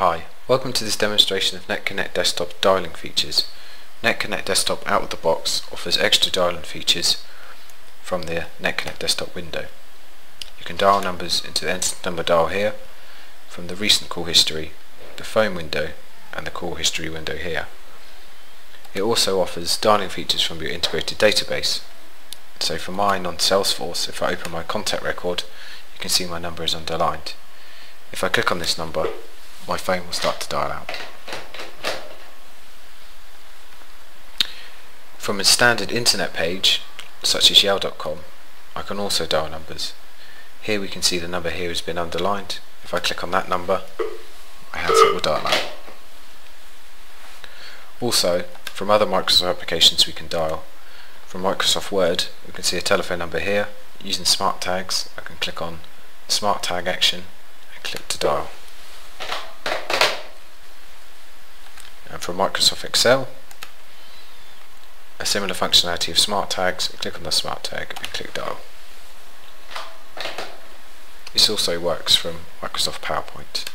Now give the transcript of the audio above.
Hi, welcome to this demonstration of NetConnect Desktop dialing features. NetConnect Desktop out of the box offers extra dialing features from the NetConnect Desktop window. You can dial numbers into the number dial here, from the recent call history, the phone window and the call history window here. It also offers dialing features from your integrated database. So for mine on Salesforce, if I open my contact record, you can see my number is underlined. If I click on this number, my phone will start to dial out. From a standard internet page, such as yell.com, I can also dial numbers. Here we can see the number here has been underlined. If I click on that number, my handset will dial out. Also, from other Microsoft applications we can dial. From Microsoft Word, we can see a telephone number here. Using smart tags, I can click on smart tag action and click to dial. And from Microsoft Excel, a similar functionality of smart tags, click on the smart tag and click dial. This also works from Microsoft PowerPoint.